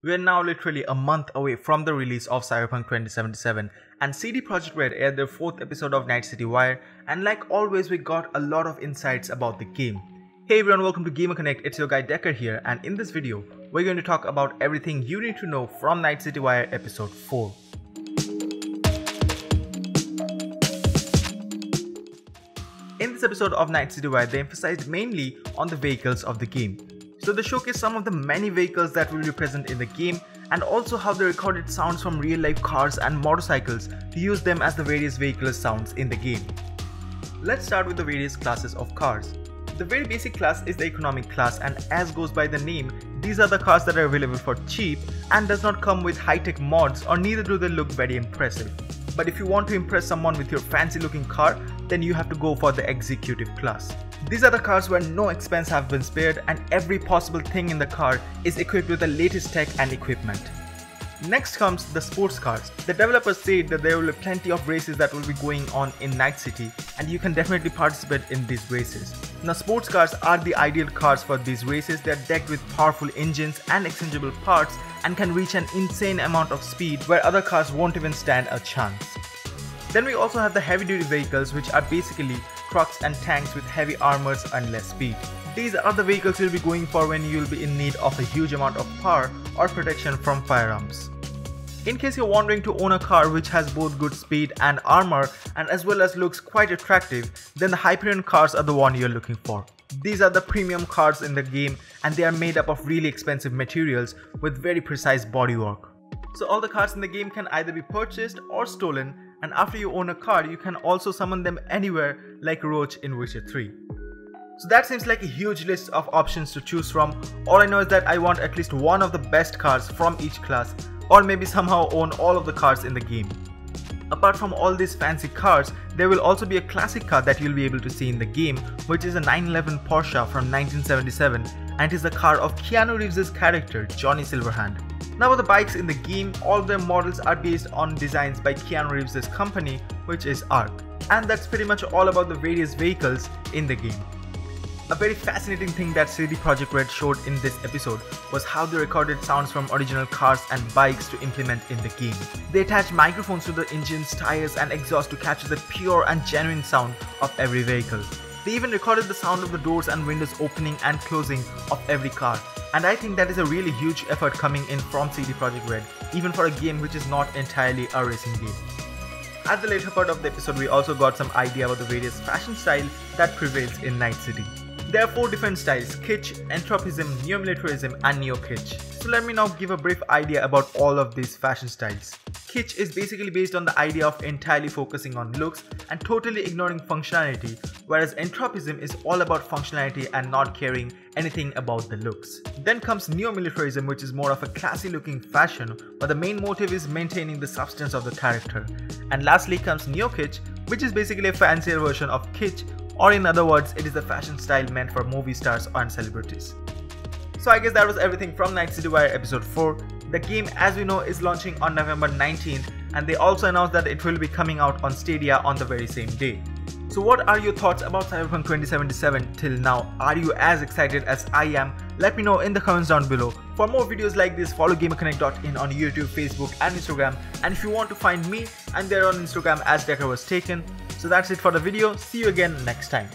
We are now literally a month away from the release of Cyberpunk 2077 and CD Projekt Red aired their fourth episode of Night City Wire and like always we got a lot of insights about the game. Hey everyone welcome to Gamer Connect, it's your guy Decker here and in this video we're going to talk about everything you need to know from Night City Wire episode 4. In this episode of Night City Wire they emphasized mainly on the vehicles of the game. So they showcase some of the many vehicles that will be present in the game and also how they recorded sounds from real life cars and motorcycles to use them as the various vehicle sounds in the game. Let's start with the various classes of cars. The very basic class is the economic class and as goes by the name, these are the cars that are available for cheap and does not come with high-tech mods or neither do they look very impressive. But if you want to impress someone with your fancy looking car, then you have to go for the executive class. These are the cars where no expense have been spared and every possible thing in the car is equipped with the latest tech and equipment. Next comes the sports cars. The developers said that there will be plenty of races that will be going on in Night City and you can definitely participate in these races. Now sports cars are the ideal cars for these races. They are decked with powerful engines and exchangeable parts and can reach an insane amount of speed where other cars won't even stand a chance. Then we also have the heavy duty vehicles which are basically trucks and tanks with heavy armors and less speed. These are the vehicles you'll be going for when you'll be in need of a huge amount of power or protection from firearms. In case you're wondering to own a car which has both good speed and armor and as well as looks quite attractive, then the Hyperion cars are the one you're looking for. These are the premium cars in the game and they are made up of really expensive materials with very precise bodywork. So all the cars in the game can either be purchased or stolen and after you own a car you can also summon them anywhere like Roach in Witcher 3. So that seems like a huge list of options to choose from. All I know is that I want at least one of the best cars from each class or maybe somehow own all of the cars in the game. Apart from all these fancy cars, there will also be a classic car that you'll be able to see in the game which is a 911 Porsche from 1977 and is the car of Keanu Reeves' character Johnny Silverhand. Now with the bikes in the game, all their models are based on designs by Keanu Reeves' company which is ARC. And that's pretty much all about the various vehicles in the game. A very fascinating thing that CD Projekt Red showed in this episode was how they recorded sounds from original cars and bikes to implement in the game. They attached microphones to the engines, tires and exhaust to capture the pure and genuine sound of every vehicle. They even recorded the sound of the doors and windows opening and closing of every car. And I think that is a really huge effort coming in from CD Projekt Red, even for a game which is not entirely a racing game. At the later part of the episode, we also got some idea about the various fashion style that prevails in Night City. There are four different styles, kitsch, entropism, neo-militarism and neo-kitsch. So let me now give a brief idea about all of these fashion styles. Kitsch is basically based on the idea of entirely focusing on looks and totally ignoring functionality, whereas entropism is all about functionality and not caring anything about the looks. Then comes neo-militarism which is more of a classy looking fashion, but the main motive is maintaining the substance of the character. And lastly comes neo-kitsch, which is basically a fancier version of kitsch or in other words, it is a fashion style meant for movie stars and celebrities. So I guess that was everything from Night City Wire episode 4. The game as we know is launching on November 19th and they also announced that it will be coming out on Stadia on the very same day. So what are your thoughts about Cyberpunk 2077 till now? Are you as excited as I am? Let me know in the comments down below. For more videos like this, follow GamerConnect.in on YouTube, Facebook and Instagram. And if you want to find me, I'm there on Instagram as Decker was taken. So that's it for the video. See you again next time.